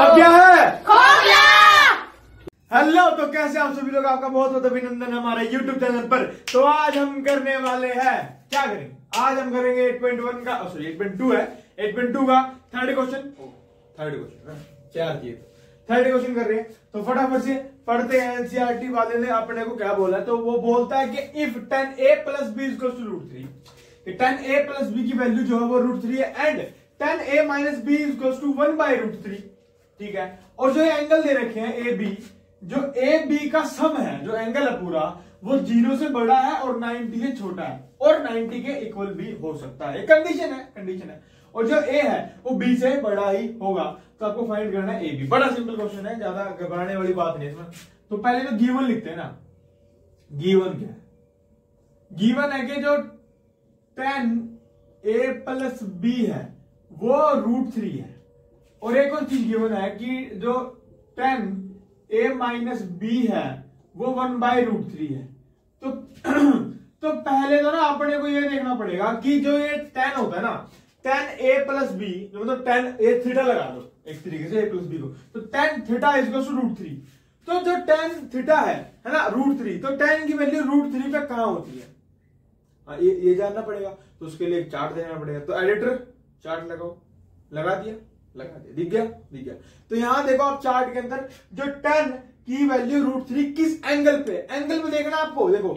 अब क्या है? हेलो तो कैसे आप सभी लोग? आपका बहुत बहुत अभिनंदन हमारे YouTube चैनल पर। तो आज हम करने वाले हैं क्या करेंगे आज हम करेंगे 8.1 का सॉरी 8.2 है। 8.2 का थर्ड क्वेश्चन थर्ड क्वेश्चन चार किए थर्ड क्वेश्चन कर रहे हैं। तो फटाफट से पढ़ते हैं एनसीआरटी वाले ने अपने को क्या बोला है। तो वो बोलता है कि if tan A plus B is equal to root three tan A plus B की वैल्यू जो है वो रूट थ्री है and tan A minus B is equal to one by root three ठीक है? और जो ये एंगल दे रखे हैं ए बी जो ए बी का सम है, जो एंगल है पूरा, वो ज़ीरो से बड़ा है और 90 से छोटा है। और 90 के इक्वल भी हो सकता है। कंडीशन है कंडीशन है। और जो ए है, वो बी से बड़ा ही होगा। तो आपको फाइंड करना है ए बी बड़ा सिंपल क्वेश्चन है, ज़्यादा घबराने वाली बात नहीं इसमें। तो पहले तो गीवन लिखते हैं ना। गीवन क्या है? गिवन है कि जो टेन ए प्लस बी है, वो रूट थ्री है। और एक और चीज़ गिवन है कि जो टेन ए माइनस बी है वो वन बाय रूट थ्री है। तो तो पहले तो ना अपने को ये देखना पड़ेगा कि जो ये टेन होता है ना टेन ए प्लस बी मतलब टेन ए थीटा लगा दो एक तरीके से ए प्लस बी को। तो tan theta to root three तो जो टेन थीटा है है ना रूट थ्री तो टेन की वैल्यू रूट थ्री पे कहाँ होती है? हाँ, ये ये जानना पड़ेगा। तो उसके लिए एक चार्ट देना पड़ेगा। तो एडिटर चार्ट लगाओ। लगा दिया। लगा दिया। दिख गया? दिख गया। तो यहाँ देखो आप चार्ट के अंदर जो टेन की वैल्यू रूट थ्री किस एंगल पे एंगल पे देखना आपको, देखो।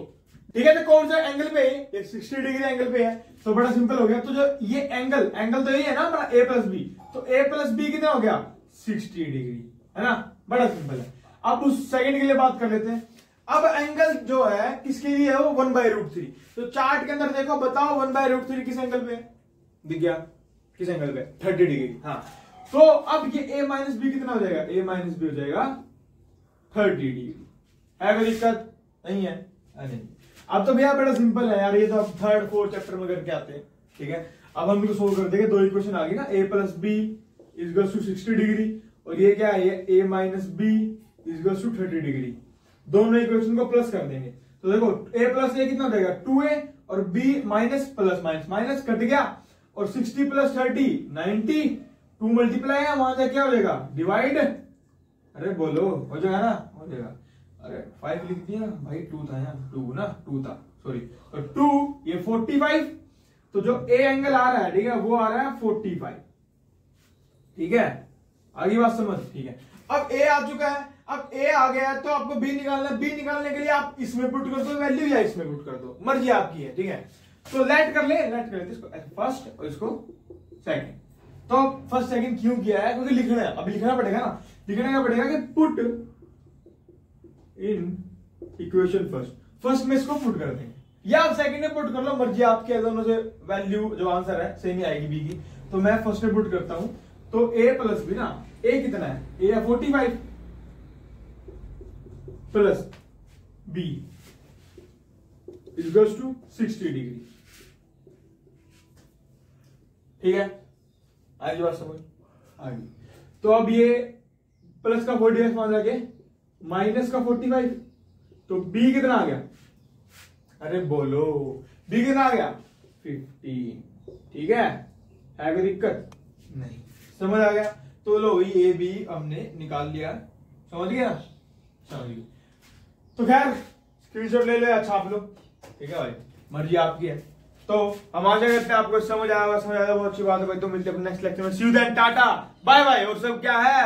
ठीक है तो कौन सा एंगल पे? है डिग्री एंगल पे है। तो बड़ा सिंपल हो गया। तो जो ये एंगल एंगल तो यही है ना हमारा ए प्लस बी तो ए प्लस बी कितना हो गया? सिक्सटी डिग्री है ना? बड़ा सिंपल है। अब उस सेकंड के लिए बात कर लेते हैं। अब एंगल जो है, किसके लिए है वो? वन बाय रूट थ्री तो चार्ट के अंदर देखो, बताओ वन बाय रूट थ्री किस एंगल पे दिख गया। किस एंगल पे? थर्टी डिग्री हाँ। तो अब ये a माइनस बी कितना हो जाएगा? A माइनस बी हो जाएगा थर्टी डिग्री है कोई दिक्कत नहीं है? नहीं। अब तो भैया बड़ा सिंपल है यार, ये तो अब थर्ड फोर्थ चैप्टर में करके आते हैं, ठीक है? अब हम इनको सोल्व कर देंगे। दो इक्वेशन आ गई ना, a plus B is to sixty degree और ये क्या है? ये a minus B is to thirty degree दोनों इक्वेशन को प्लस कर देंगे। तो देखो, a प्लस ए कितना हो जाएगा? टू ए और b minus plus minus minus cut गया और sixty plus thirty ninety two multiply है, वहाँ जाके क्या हो जाएगा? डिवाइड अरे बोलो, हो जाएगा ना? हो जाएगा। अरे फाइव लिख दिया। भाई टू था यहाँ टू ना? टू था। सॉरी तो टू ये फोर्टी फाइव तो जो ए एंगल आ रहा है, ठीक है, वो आ रहा है फोर्टी फाइव ठीक है? आगे बात समझ, ठीक है। अब ए आ चुका है। अब ए आ गया है तो आपको बी निकालना है। बी निकालने के लिए आप इसमें पुट कर दो वैल्यू या इसमें पुट कर दो। मर्ज़ी आपकी है, ठीक है। तो लेट कर ले लेट कर लेते इसको फ़र्स्ट और इसको सेकंड तो फ़र्स्ट सेकंड क्यों किया है? क्योंकि लिखना है। अभी लिखना पड़ेगा ना। लिखने का पड़ेगा कि put in equation first first में इसको पुट कर देंगे या आप सेकंड में पुट कर लो, मर्ज़ी आपके दोनों से वैल्यू जो आंसर है सेम ही आएगी बी की। तो मैं फ़र्स्ट में पुट करता हूँ। तो ए प्लस बी ना ए कितना है? ए है forty five plus B is to sixty degree ठीक है? आई बात समझ। आ गई तो अब ये प्लस का फोर्टी फाइव मान जाके माइनस का फोर्टी फाइव तो बी कितना आ गया? अरे बोलो। बी कितना आ गया? फिफ्टीन ठीक है? है कोई दिक्कत? नहीं। समझ आ गया। तो लो ये ए बी हमने निकाल लिया। समझ गया? समझ गया तो खैर स्क्रीनशॉट ले लो अच्छा आप लोग ठीक है भाई? मर्ज़ी आपकी है। तो हमारे जगह हैं आपको समझ आया समझ आया बहुत अच्छी बात है भाई तो मिलते हैं नेक्स्ट लेक्चर में। See you then tata. Bye bye और सब क्या है?